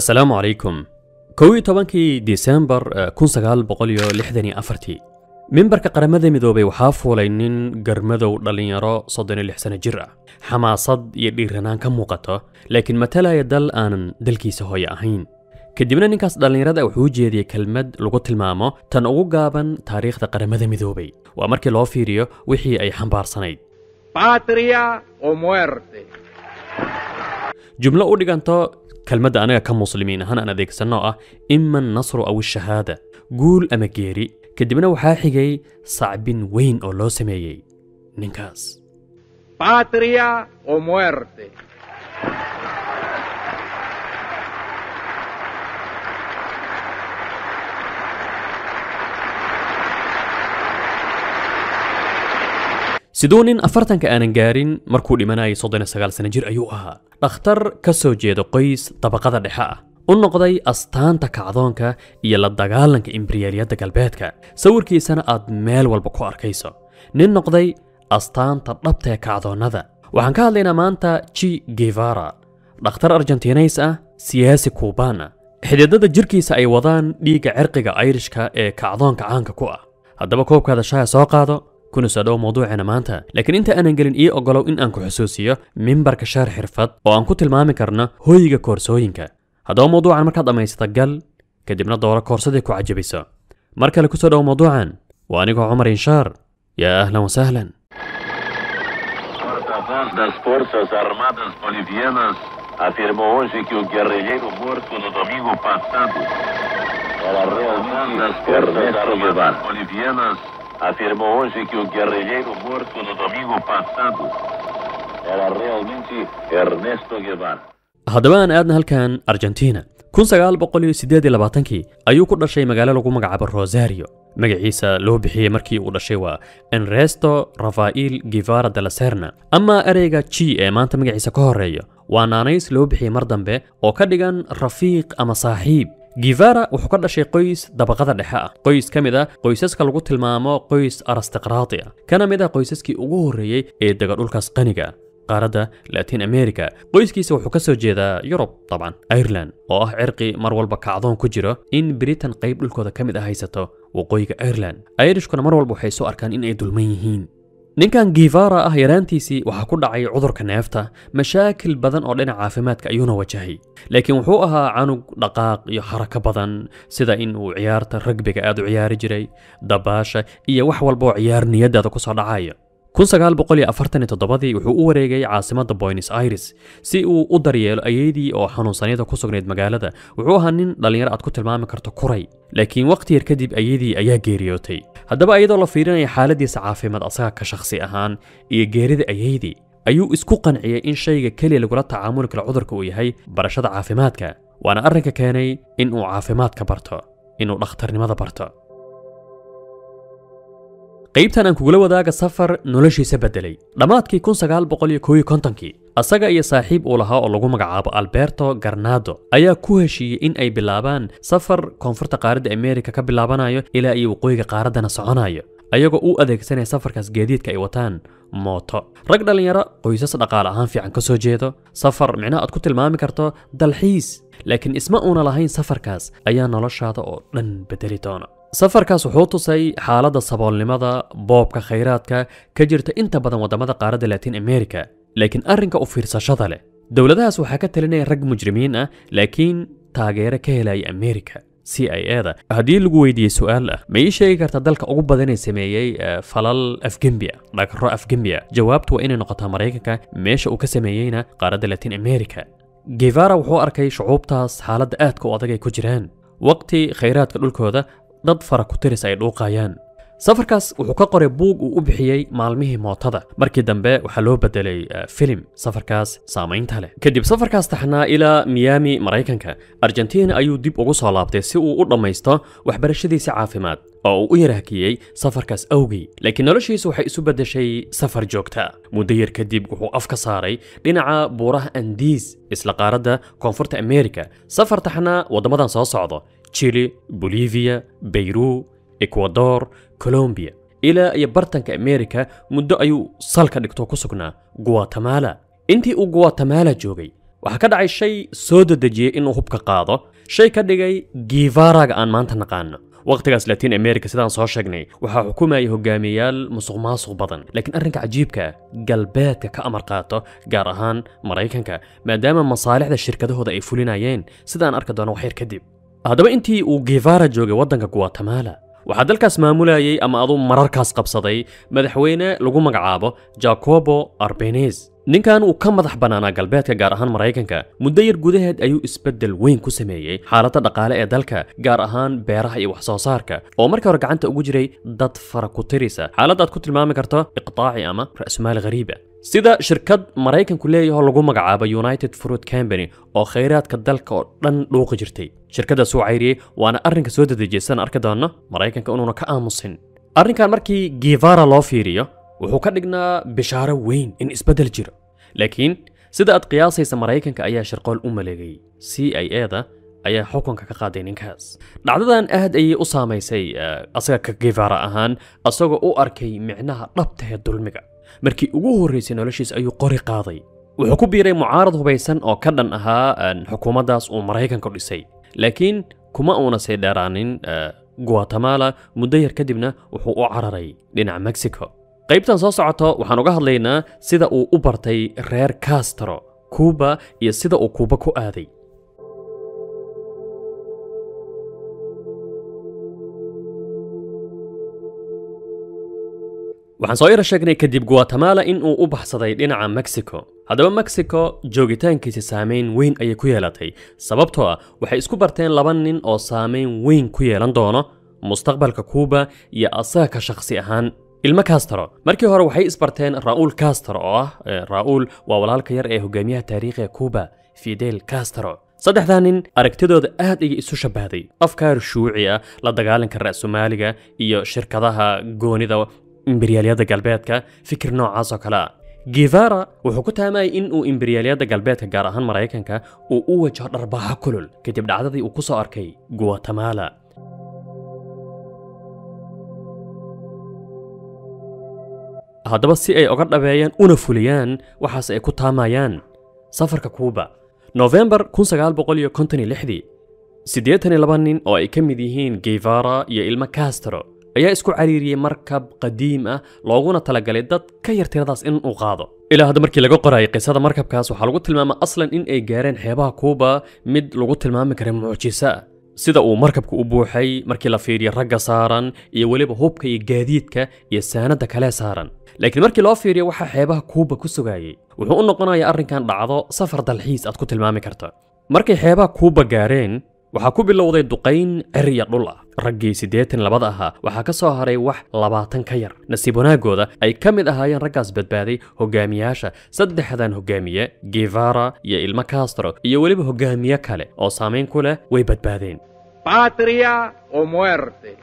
asalaamu calaykum kow iyo tobankii disembar kun sagaal boqol iyo lixdan iyo afartii. Mimbarka qaramada midoobay waxaa fuulay nin garmadow dhallinyaro soddon iyo lix sano jir ah. Xamaasad iyo dhiiranaan ka muuqato laakiin matalaya dal aanan dalkiisa hooye ahayn. Kadibna ninkaas dhallinyarada wuxuu u jeediyey kelmad lagu tilmaamo tan ugu gaaban taariikhda qaramada midoobay. Waa markii loo fiiriyo wixii ay xambaarsanayd. Jumlo u dhiganto kelmadda anaga ka muslimiin ahaan aan adeegsanno ah ima nasru aw shahaada guul ama geeri kadibna waxaa xigay sacbin weyn oo loo sameeyey ninkaas Patria o muerte. Siduu nin afartanka aanan gaarin markuu dhimanayay soddon iyo sagaal sano jir ayuu ahaa. Dhakhtar ka soo jeeda qoys dabaqada dhexe ah. U noqday astaanta kacdoonka iyo la dagaalanka imberiyaaliyadda galbeedka. Sawirkiisana aad meel walba ku arkayso. Nin noqday astaanta dhabta ee kacdoonnada. Waxaan ka hadlaynaa maanta ji gevara dhakhtar argentinays ah siyaasi kuubaan ah. Jirkiisa ay wadaan dhiigga cirqiga ayrishka ee kacdoonka caanka ku ah. Haddaba koobkaada shaha soo qaado kuna soo dhow mawduuceena maanta laakiin inta aanan gelin ii ogolow in aan ku xusuusiyo mimbarka shaar xirfad oo aan ku tilmaami karno hooyiga koorsooyinka haddaba mawduucan markaad dhammaysata gal kadibna dooro koorsadii ku cajabiso mar kale ku soo dhow mawduucan waa anigoo cumar inshaar yaa ahlan wasahlan porta-voz das Forças Armadas Bolivianas afirmou hoje que o guerrilheiro morto no domingo passado era realmente das Forças Armadas Bolivianas afirmou hoje que o guerrilheiro morto no domingo passado era realmente Ernesto Guevara. haddaba aan aadna halkan argentina. Ayuu ku dhashay magaalo lagu magacaabo rosario. Magaciisa loo bixiyey markii uu dhashay waa enresto rafael givara de la serna. Ama ereyga ji ee maanta magaciisa ka horreeya waa naanays loo bixiyey mar dambe oo ka dhigan rafiiq ama saaxiib givara wuxuu ka dhashay qoys dabaqada dhexe ah. Qoys ka mid ah qoysaska lagu tilmaamo qoys aristaqraati ah kana mid ah qoysaskii ugu horreeyey ee dega dhulkaas qaniga qaaradda latin america. Qoyskiisa wuxuu ka soo jeedaa yurub dabcan ireland oo ah cirqi mar walba kacdoon ku jiro in britain qayb dhulkooda ka mid ah haysato waqooyiga ireland. Irishkuna mar walba waxay soo arkaan in ay dulman yihiin ninkan givara ah yaraantiisii waxaa ku dhacay cudurka neefta mashaakil badan oo dhinaca caafimaadka ayuuna wajahay. Laakiin wuxuu ahaa canug dhaqaaq iyo xarako badan sida in uu ciyaarta ragbiga aad u ciyaari jiray dabaasha iyo wax walba ciyaar niyadaada ku soo dhacaya toddobadii wuxuu u wareegay caasimadda boynes aires. Si uu u daryeelo ayeydii oo xanuunsanyada ku sugnayd magaalada wuxuu ahaa nin dhallinyaro aad ku tilmaami karto kuray laakiin waqti yar kadib ayeydii ayaa geeriyootay. Haddaba iyadoo la fiirinaya xaaladiisa caafimaad asaga ka shakhsi ahaan iyo geerida ayeydii ayuu isku qanciyey in shayga keliya lagula tacaamuli karo cudurka uu yahay barashada caafimaadka. Waana arrinka keenay in uu caafimaadka barto inuu dhakhtarnimada barto qaybtan aan kugula wadaaga safar noloshiisa beddelay. Dhammaadkii kun sagaal boqol iyo koow iyo kontonkii asaga iyo saaxiib uu lahaa oo lagu magacaabo alberto garnado ayaa ku heshiiyey in ay bilaabaan safar koonfurta qaaradda amerika ka bilaabanayo ilaa iyo waqooyiga qaaraddana soconayo ayagoo u adeegsanaya safarkaas gaadiidka ay wataan mooto. Rag dhallinyaro qoysas dhaqaale ahaan fiican ka soo jeedo. Safar micnaha aad ku tilmaami karto dalxiis laakiin isma uuna lahayn safarkaas ayaa noloshaada oo dhan beddeli doona safarkaas wuxuu tusay xaaladda saboolnimada boobka khayraadka ka jirta inta badan waddamada qaaradda latin america laakiin arrinka u fiirsashada leh. Dowladahaas waxaa ka talinaya rag mujrimiin ah laakiin taageero ka helaya america c i eda haddii lagu weydiiyey su'aal ah ma ii sheegi karta dalka ugu badanee sameeyey falal afgembi ah dhagaro afgembi ah jawaabtu waa inay noqotaa maraykanka meesha uu ka sameeyeyna qaaradda latin america gevara wuxuu arkay shucuubtaas xaaladda aadka u adag ay ku jiraan. Waqti khayraadka dhulkooda dad fara ku tiris ay dhuuqayaan. Safarkaas wuxuu ka qoray buug uu u bixiyey maalmihii mootada. Markii dambe waxaa loo bedelay filim safarkaas saamaynta leh. Kadib safarkaas taxnaa ilaa miyaami maraykanka. Argentina ayuu dib ugu soo laabtay si uu u dhammaysto waxbarashadiisa caafimaad oo uu u yarahkiyey safarkaas awgii laakiin noloshiisu waxay isu beddeshay safar joogta. Muddo yar kadib wuxuu af ka saaray dhinaca buuraha andiis isla qaaradda koonfurta amerika safar taxnaa waddamadan soo socdo chile bolivia beyru ekwador colombiya ilaa iyo bartanka amerika muddo ayuu salka dhigto ku sugnaa guatemala. Intii uu guatemala joogay waxaa ka dhacay shay soo dedejiyey inuu hubka qaado. Shay ka dhigay givaraga aan maanta naqaano. Wakhtigaas latiin america sidaan soo sheegnay waxaa xukumayay hogaamiyayaal musuq maasuq badan. Laakiin arrinka cajiibka ah galbeedka ka amar qaato gaar ahaan maraykanka maadaama masaalixda shirkadahooda ay fulinayeen sidaan arki doono waxyar kadib haddaba intii uu givara joogay waddanka guatemala waxaa dalkaas maamulayay ama aduu mararkaas qabsaday madaxweyne lagu magacaabo jacobo arbenez ninkan uu ka madax bannaanaa galbeedka gaar ahaan maraykanka muddo yar gudaheed ayuu isbeddel weyn ku sameeyey xaaladda dhaqaale ee dalka gaar ahaan beeraha iyo wax soo saarka oo markii hore gacanta ugu jiray dad fara ku tirisa xaalad aad ku tilmaami karto iqtaaci ama ra'sumaal ghariiba sida shirkad maraykanku leeyaho lagu magacaabo united fruit company oo khayraadka dalka oo dhan dhuuqi jirtay. Shirkaddaas uu cayriyey waana arrinka soo dedejiysan arki doonno maraykanka inuuna ka aamusin. Arrinkan markii givara loo fiiriyo wuxuu ka dhignaa bishaaro weyn in isbeddel jiro. Laakiin sida aad qiyaasaysa maraykanka ayaa shirqool u maleegay. C i e da ayaa xukunka ka qaaday ninkaas. Dhacdadan aad ayay u saamaysay asaga ka givara ahaan asagoo u arkay micnaha dhabta ee dulmiga markii ugu horraysay noloshiisa ayuu qori qaaday. Wuxuu ku biiray mucaarad hubaysan oo ka dhan ahaa xukuumaddaas uu maraykanku dhisay. Laakiin kuma uuna sii dheeraanin guatemala muddo yar kadibna wuxuu u cararay dhinaca mexico. Qaybtan soo socoto waxaan uga hadlaynaa sida uu u bartay reer castro kuuba iyo sida uu kuuba ku aaday waxaan soo yara sheegnay kadib guatemala in uu u baxsaday dhinaca mexico. Haddaba mexico joogitaankiisa saamayn weyn ayay ku yeelatay sababtoo ah waxay isku barteen laba nin oo saamayn weyn ku yeelan doono mustaqbalka kuuba iyo asaga ka shakhsi ahaan. Ilmo castro markii hore waxay isbarteen raul castro oo ah raul waa walaalka yar ee hogaamiyaha taariikhiga kuuba fidel castro. Saddexdaa nin aragtidooda aad ayay isu shabbahday afkaar shuuci ah la dagaalanka ra'sumaaliga iyo shirkadaha goonida imberiyaalyada galbeedka fikir noocaas oo kale ah. Givara wuxuu ku taamayay in uu imberiyaalyada galbeedka gaar ahaan maraykanka uu u wajaho dharbaaxo kulul kadib dhacdadii uu ku soo arkay guatemala. Haddaba si ay oga dhabeeyaan una fuliyaan waxaas ay ku taamayaan. Safarka kuuba nofembar siddeetan iyo laba nin oo ay ka mid yihiin givara iyo ilmo castro ayaa isku cariiriyey markab qadiim ah looguna talagalay dad ka yar tiradaas in uu qaado. Ilaa hadda markii laga qorayay qisada markabkaas waxaa lagu tilmaama aslan in ay gaareen xeebaha kuuba mid lagu tilmaami kara mucjiso ah sida uu markabku u buuxay markii la fiiriyo ragga saaran iyo weliba hubka iyo gaadiidka iyo saanadda kale saaran. Laakiin markii loo fiiriyo waxaa xeebaha kuuba ku sugayay wuxuu u noqonayaa arrinkan dhacdo safar dalxiis aad ku tilmaami karto. Markay xeebaha kuuba gaareen waxaa ku bilowday duqayn ceriya dhul ah. Raggii siddeetan labada ahaa waxaa ka soo haray wax labaatan ka yar. Nasiib wanaagooda ay ka mid ahaayeen raggaas badbaaday hogaamiyaasha saddexdan hogaamiye givara iyo ilmo castro iyo weliba hogaamiye kale oo saamayn ku leh way badbaadeen. Patria o muerte.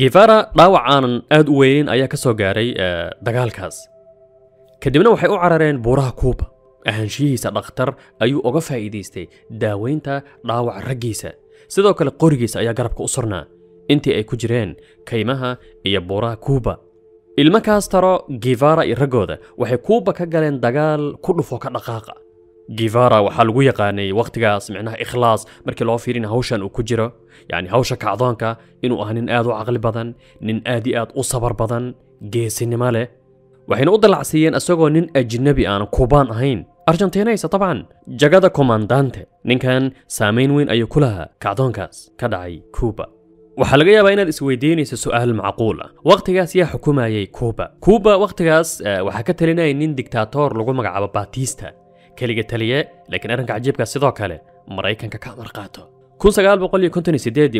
givara dhaawac aanan aad u weynin ayaa ka soo gaaray dagaalkaas. Kadibna waxay u carareen buuraha kuuba ahaanshiyihiisa dhakhtar ayuu uga faa'iidaystay daaweynta dhaawaca raggiisa. Sidoo kale qorigiisa ayaa garabka u surnaa intii ay ku jireen kaymaha iyo buuraha kuuba. Ilmo kaastaro givara iyo raggooda waxay kuuba ka galeen dagaal ku dhufo ka dhaqaaqa. Givara waxaa lagu yaqaanay wakhtigaas micnaha ikhlaas markii loo fiirin hawshan uu ku jiro. Yacni hawsha kacdoonka inuu ahaa nin aad u caqli badan nin aad iyo aad u sabar badan geesinimo leh. Waxayna u dalacsiiyeen isagoo nin ajnabi aan kuubaan ahayn argentinaysa dabcan jagada komandante ninkan saamayn weyn ayuu ku lahaa kacdoonkaas ka dhacay kuuba waxaa laga yaabaa inaad isweydiinayso su'aal macquul ah wakhtigaas yaa xukumayay kuuba kuuba wakhtigaas waxaa ka talinayay nin dictator lagu magacaabo batista keliga taliye laakiin arrinka cajiibka sidoo kale maraykanka ka amar qaato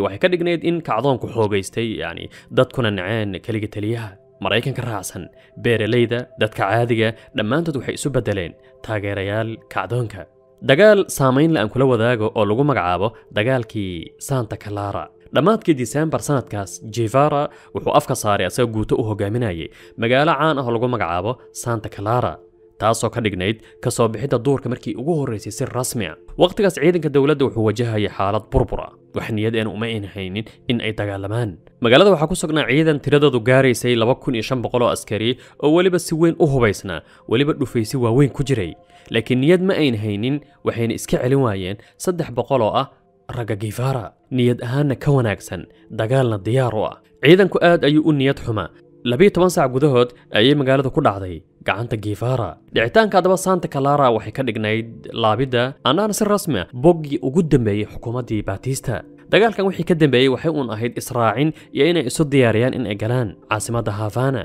waxay ka dhignayd in kacdoonku xoogaystay yacni dadkuna naceen keliga taliyaha maraykanka raacsan. Beeralayda dadka caadiga dhammaantood waxay isu beddeleen. Taageerayaal kacdoonka. Dagaal saamayn la aan kula wadaago oo lagu magacaabo dagaalkii santa clara. Dhammaadkii disembar sanadkaas jevara wuxuu afka saaray asagoo guuto u hogaaminayay magaalo caan ah oo lagu magacaabo santa clara taasoo ka dhignayd ka soo bixidda duurka markii ugu horraysay si rasmi a wakhtigaas ciidanka dowladda wuxuu wajahayay xaalad burbura wax niyad een uma ayn haynin in ay dagaalamaan. Magaalada waxaa ku sugnaa ciidan tiradoodu gaaraysay laba kun iyo shan boqol oo askari oo weliba si weyn u hubaysnaa weliba dhufaysi waaweyn ku jiray. Laakiin niyad ma ayn haynin waxayna iska celin waayeen saddex boqol oo ah ragga gifara niyad ahaanna ka wanaagsan dagaalna diyaar u ah. Ciidanku aad ayuu u niyad xumaa. Labiyo toban saac gudahood ayay magaalada ku dhacday gacanta gifara dhicitaanka haddaba santa kalara waxay ka dhignayd laabidda annaan si rasmi ah boggii ugu dambeeyey xukuumaddii batista dagaalkan wixii ka dambeeyey waxay uun ahayd israacin iyo inay isu diyaariyaan in ay galaan caasimadda havana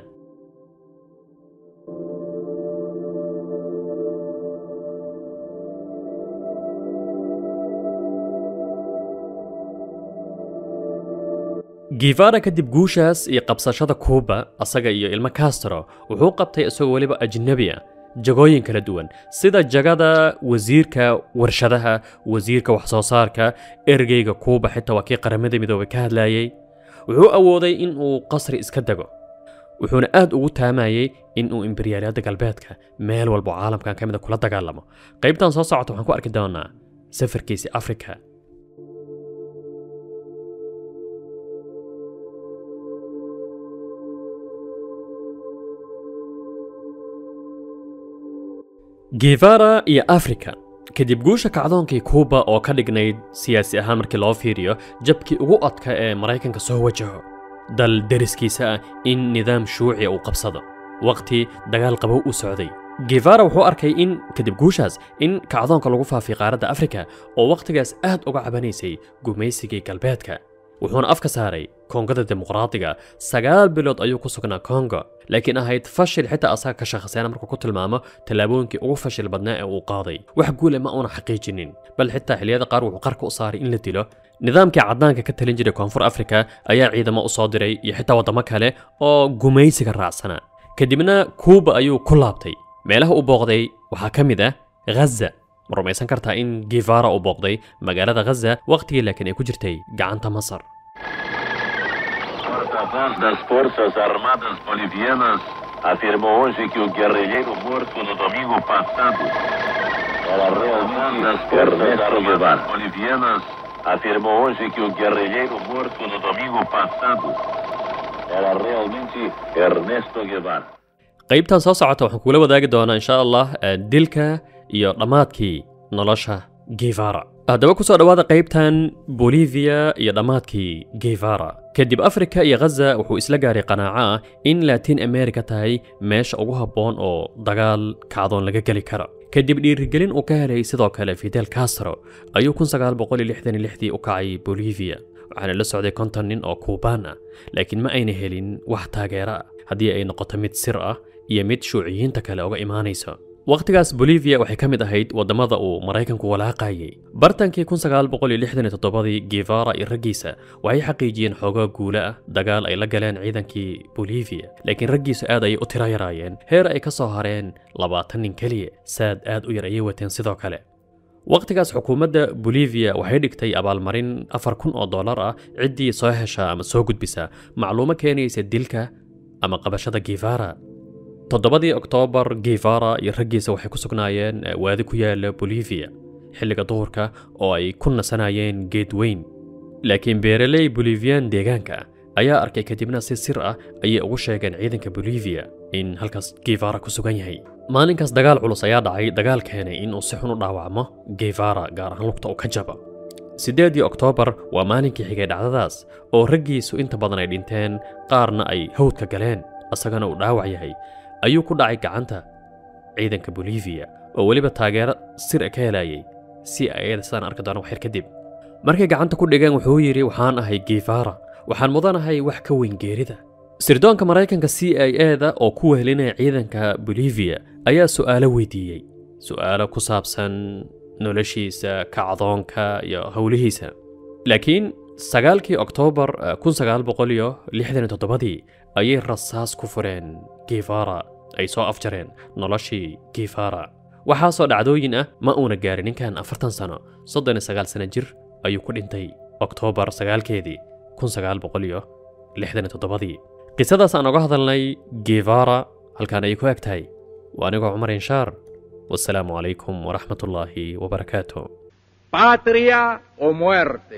givara kadib guushaas iyo qabsashada kuuba asaga iyo ilmo castro wuxuu qabtay isagoo weliba ajnabi ah jagooyin kala duwan sida jagada wasiirka warshadaha wasiirka wax-soo saarka ergeyga kuuba xitaa waa kii qaramada midoobay ka hadlayey wuxuu awooday in uu qasri iska dego wuxuuna aad ugu taamayey in uu imberiyaaliyadda galbeedka meel walba oo caalamkan ka mida kula dagaalamo. Qaybtan soo socota waxaan ku arki doonaa safarkiisi afrika givara iyo afrika. Kadib guusha kacdoonkii kuuba oo ka dhignayd siyaasi ahaan markii loo fiiriyo jabkii ugu adka ee maraykanka soo wajaho. Dal deriskiisa ah in nidaam shuuciya uu qabsado. Wakhti dagaal qabow u socday. Givara wuxuu arkay in kadib guushaas in kacdoonka lagu faafiy qaaradda afrika oo wakhtigaas aad uga cabanaysay gumaysigii galbeedka. Wuxuuna afka saaray كونغدا ديمقراطية. سجال بلود أيو كسكنا كونغا. لكن هيت فشل حتى أصحى كشخصين أمريكا كنت الماما تلابون كي أوفش البناء أو قاضي. وحقول ما أنا حقيقي جنين. بل حتى حليا دقار وقار كأصار إن لتلو نظام كي عدنان جري كونفور أفريكا. أيا عيدا ما أصادري. يحتى وضمك هلي أو قميسي كالرأسنا كدمنا كوبا أيو كلابتي. ميله أو بوغدي. وحاكمي ده غزة. مرميسان كرتا جيفارا أو بوغدي. مجالة غزة. وقتي لكن يكجرتي قعانتا مصر. Porta-voz das Forças Armadas Bolivianas afirmou hoje que o guerrilheiro morto no domingo passado era realmente das Forças Armadas Bolivianas afirmou hoje que o guerrilheiro morto no domingo passado era realmente Ernesto Guevara. qaybtan soo socota waxaan kugula wadaagi doonaa insha allah dilka iyo dhammaadkii nolosha givara haddaba ku soo dhowaada qaybtan bolivia iyo dhammaadkii givara kadib afrika iyo ghaza wuxuu isla gaaray qanaaco ah in latin america tahay meesha ugu habboon oo dagaal kacdoon laga geli karo. Kadib dhiirigelin uu ka helay sidoo kale fidel castro ayuu dii u kacay bolivia waxaana la socday konton nin oo kuubaan ah laakiin ma ayna helin wax taageero ah haddii ay noqoto mid sir ah iyo mid shuuciyiinta kale uga imaanayso wakhtigaas bolivia waxay ka mid ahayd waddamada uu maraykanku walaaqayay. Bartankii dii givara iyo raggiisa waxay xaqiijiyeen xoogaa guule ah dagaal ay la galeen ciidankii bolivia laakiin raggiisu aad ayay u tira yaraayeen heer ay ka soo hareen labaatan nin keliya saad aad u yar ayay wateen sidoo kale. Wakhtigaas xukuumadda bolivia waxay dhigtay abaalmarin afar kun oo dollar ah ciddii soo hesha ama soo gudbisa. Macluumo keenaysa dilka ama qabashada givara toddobadii oktoobar givara iyo raggiisa waxay ku sugnaayeen waadi ku yaalla bolivia xilliga duhurka oo ay ku nasanayeen geed weyn. Laakiin beeraley bolivian deegaanka ayaa arkay kadibna si sir ah ayay ugu sheegeen ciidanka bolivia in halkaas givara ku sugan yahay. Maalinkaas dagaal culus ayaa dhacay dagaal keenay inuu si xun u dhaawacmo givara gaar ahaan lugta uu ka jabo siddeedii oktoobar waa maalinkii xigay dhacdadaas oo raggiisu inta badan ay dhinteen qaarna ay hawdka galeen asagana uu dhaawac yahay ayuu ku dhacay gacanta ciidanka bolivia oo weliba taageero sir ka helayay si ayada sidaan arki doono waxyar kadib markay gacanta ku dhigeen wuxuu yidhi waxaan ahay givara waxaan mudanahay wax ka weyn geerida. Sirdoonka maraykanka c i eda oo ku wehelinaya ciidanka bolivia ayaa su'aalo weydiiyey. Su'aalo ku saabsan noloshiisa kacdoonka iyo howlihiisa. Laakiin sagaalkii oktoobar dii ayay rasaas ku fureen givara ay soo afjareen noloshii givara waxaasoo dhacdooyin ah ma uuna gaarin ninkan afartan sano soddon iyo sagaal sano jir ayuu ku dhintay oktoobar sagaalkeedii dii qisadaas aan oga hadalnay givara halkaan ayay ku eg tahay waa anigoo cumar inshaar wasalaamu calaykum waraxmat ullaahi wabarakaatu Patria o muerte.